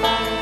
Bye.